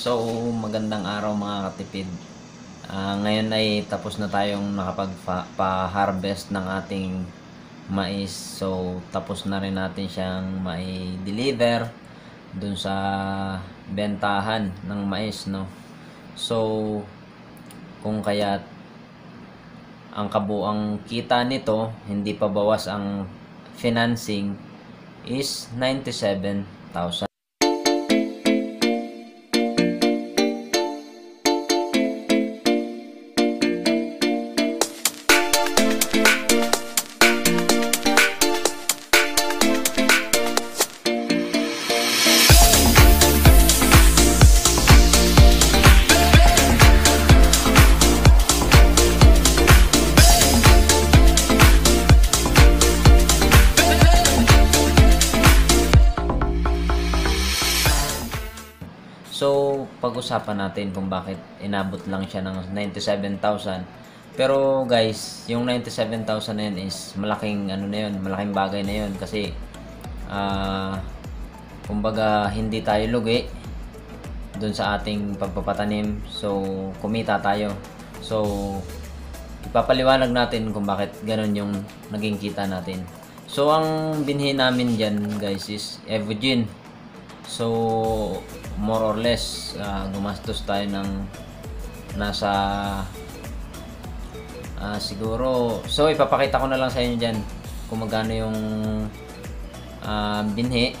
So, magandang araw mga katipid. Ah, ngayon ay tapos na tayong nakapag-harvest ng ating mais. So, tapos na rin natin siyang mai-deliver dun sa bentahan ng mais, no? So, kung kaya ang kabuang kita nito, hindi pa bawas ang financing is 97,000. Pag-usapan natin kung bakit inabot lang siya ng 97,000. Pero guys, yung 97,000 na yun is malaking ano na yun, malaking bagay na yun kasi ah kumbaga hindi tayo lugi dun sa ating pagpapatanim. So, kumita tayo. So, ipapaliwanag natin kung bakit ganun yung naging kita natin. So, ang binhi namin dyan guys is Evogene. So, more or less, ah, gumastos tayo ng nasa ah, siguro, so ipapakita ko na lang sa inyo dyan kung magkano yung ah, binhi.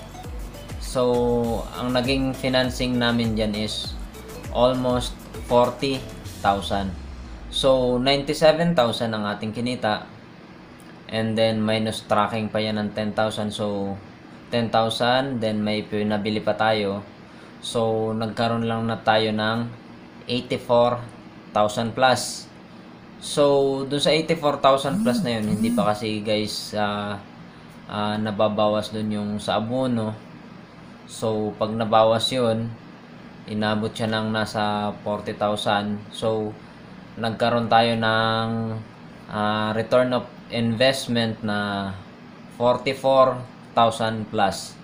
So, ang naging financing namin dyan is almost 40,000. So, 97,000 ang ating kinita. And then, minus tracking pa yan ng 10,000. So, 10,000. Then, may pinabili pa tayo. So, nagkaroon lang na tayo ng 84,000 plus. So, dun sa 84,000 plus na yun, hindi pa kasi guys ah, ah, nababawas dun yung sa abono. So, pag nabawas yun, inabot siya ng nasa 40,000. So, nagkaroon tayo ng ah, return of investment na 44,000 plus.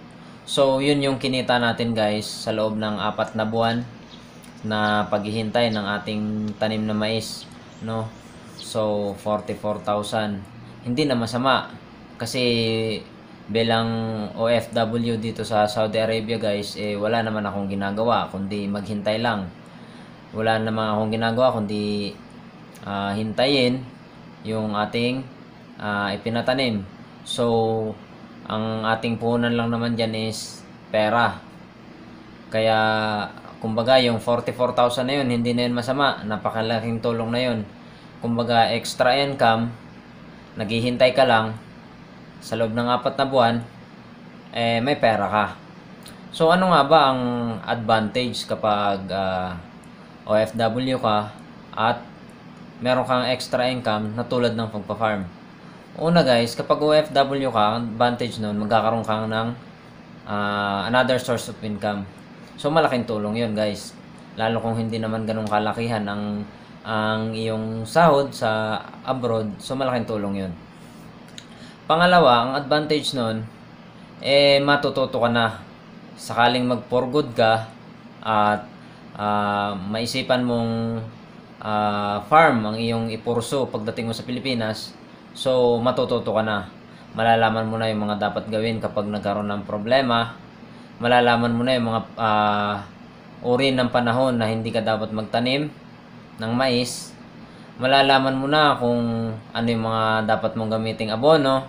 So, yun yung kinita natin guys sa loob ng apat na buwan na paghihintay ng ating tanim na mais, no? So, 44,000. Hindi na masama kasi bilang OFW dito sa Saudi Arabia guys, eh wala naman akong ginagawa kundi maghintay lang. Wala naman akong ginagawa kundi ah, hintayin yung ating ah, ipinatanim. So, ang ating puhunan lang naman dyan is pera. Kaya, kumbaga, yung 44,000 na yun, hindi na yun masama. Napakalaking tulong na yun. Kumbaga, extra income, naghihintay ka lang, sa loob ng apat na buwan, eh, may pera ka. So, ano nga ba ang advantage kapag ah, OFW ka at meron kang extra income na tulad ng pagpa-farm? Una guys, kapag OFW ka, advantage nun, magkakaroon ka ng ah, another source of income. So malaking tulong 'yon, guys. Lalo kung hindi naman ganun kalakihan ang ang iyong sahod sa abroad, so malaking tulong 'yon. Pangalawa, ang advantage nun, eh matututo ka na. Sakaling mag for good ka at ah, maisipan mong ah, farm ang iyong ipurso pagdating mo sa Pilipinas, so matututo ka na. Malalaman mo na yung mga dapat gawin kapag nagkaroon ng problema. Malalaman mo na yung mga ah, uri ng panahon na hindi ka dapat magtanim ng mais. Malalaman mo na kung ano yung mga dapat mong gamiting abono.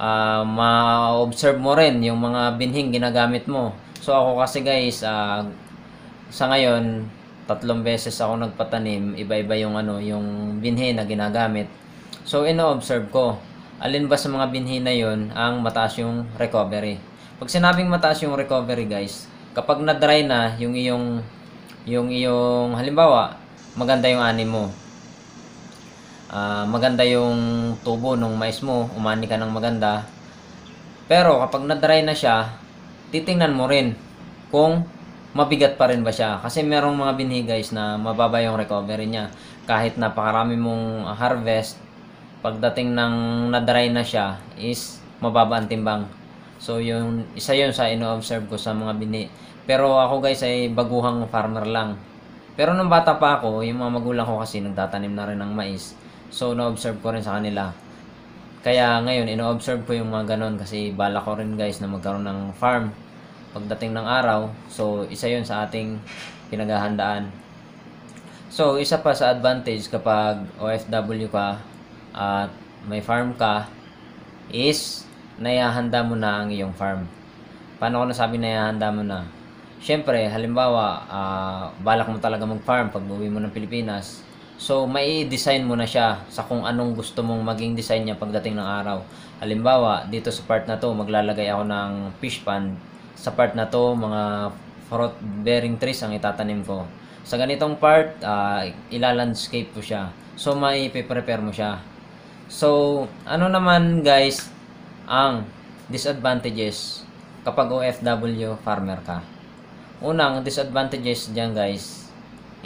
Ah, ma-observe mo rin yung mga binhing ginagamit mo. So ako kasi guys, ah, sa ngayon, tatlong beses ako nagpatanim, iba-iba yung ano, yung binhi na ginagamit. So ino-observe ko, alin ba sa mga binhi na yun ang mataas yung recovery. Pag sinabing mataas yung recovery guys, kapag na-dry na yung iyong yung iyong halimbawa, maganda yung ani mo. Ah, maganda yung tubo ng mais mo, umani ka ng maganda. Pero kapag na-dry na siya, titingnan mo rin kung mabigat pa rin ba siya. Kasi merong mga binhi guys na mababa yung recovery niya. Kahit napakarami mong harvest, pagdating ng na-dry na siya is mababa ang timbang. So yung isa yun sa ino-observe ko sa mga binhi. Pero ako guys ay baguhang farmer lang. Pero nung bata pa ako, yung mga magulang ko kasi nagtatanim na rin ng mais. So, na-observe ko rin sa kanila. Kaya ngayon, ino-observe ko yung mga ganon kasi bala ko rin guys na magkaroon ng farm pagdating ng araw. So, isa yun sa ating pinaghahandaan. So, isa pa sa advantage kapag OFW ka at may farm ka is naihahanda mo na ang iyong farm. Paano ko nasabi naihahanda mo na? Siyempre, halimbawa, ah, balak mo talaga mag-farm pag uwi mo ng Pilipinas. So, may design mo na siya sa kung anong gusto mong maging design niya pagdating ng araw. Halimbawa, dito sa part na to, maglalagay ako ng fish pond. Sa part na to, mga fruit bearing trees ang itatanim ko. Sa ganitong part, uh, ila-landscape ko siya. So, may prepare mo siya. So, ano naman guys, ang disadvantages kapag OFW farmer ka. Unang disadvantages dyan guys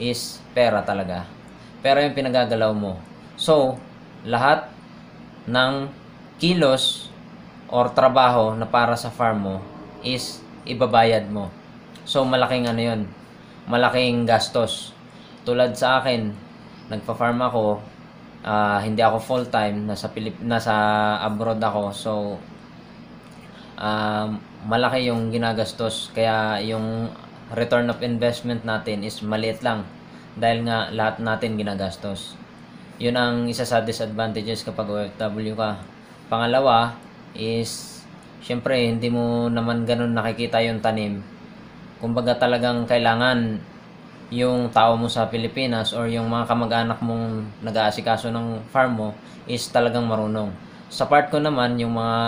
is pera talaga. Pera yung pinagagalaw mo. So, lahat ng kilos or trabaho na para sa farm mo is ibabayad mo. So, malaking ano yun, malaking gastos. Tulad sa akin, nagpa-farm ako, ah, hindi ako full-time, nasa, Pilip nasa abroad ako. So, um, malaki yung ginagastos. Kaya yung return of investment natin is maliit lang. Dahil nga lahat natin ginagastos. Yun ang isa sa disadvantages kapag OFW ka. Pangalawa is, syempre, hindi mo naman ganun nakikita yung tanim. Kumbaga talagang kailangan yung tao mo sa Pilipinas or yung mga kamag-anak mong nag-aasikaso ng farm mo is talagang marunong. Sa part ko naman, yung mga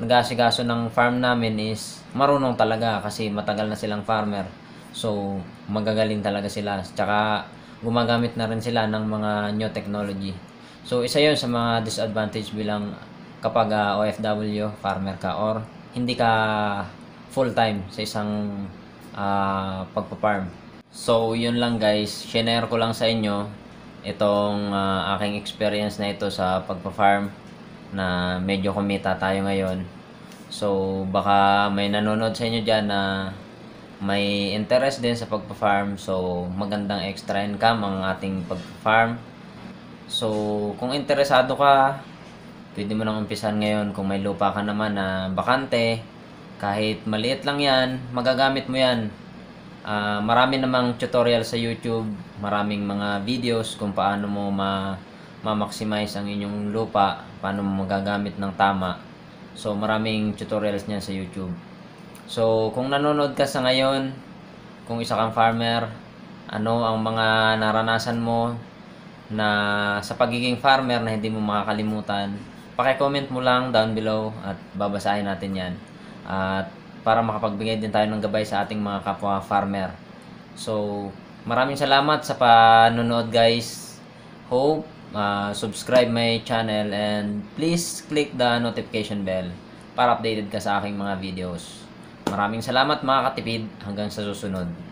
nag-aasikaso ng farm namin is marunong talaga kasi matagal na silang farmer. So, magagaling talaga sila. Tsaka, gumagamit na rin sila ng mga new technology. So, isa yon sa mga disadvantage bilang kapag ah, OFW farmer ka or hindi ka full-time sa isang uh, pagpa-farm. So, yun lang guys. Share ko lang sa inyo itong ah, aking experience na ito sa pagpa-farm na medyo kumita tayo ngayon. So, baka may nanonood sa inyo dyan na may interest din sa pagpa-farm. So, magandang extra income ang ating pag-farm. So, kung interesado ka, pwede mo nang umpisan ngayon kung may lupa ka naman na bakante. Kahit maliit lang yan, magagamit mo yan. Ah, marami namang tutorial sa YouTube, maraming mga videos kung paano mo ma ma-maximize ang inyong lupa, paano mo magagamit ng tama. So, maraming tutorials niyan sa YouTube. So, kung nanonood ka sa ngayon, kung isa kang farmer, ano ang mga naranasan mo na sa pagiging farmer na hindi mo makakalimutan, paki-comment mo lang down below at babasahin natin yan. At para makapagbigay din tayo ng gabay sa ating mga kapwa farmer. So, maraming salamat sa panonood guys. Hope uh, subscribe my channel and please click the notification bell para updated ka sa aking mga videos. Maraming salamat mga katipid. Hanggang sa susunod.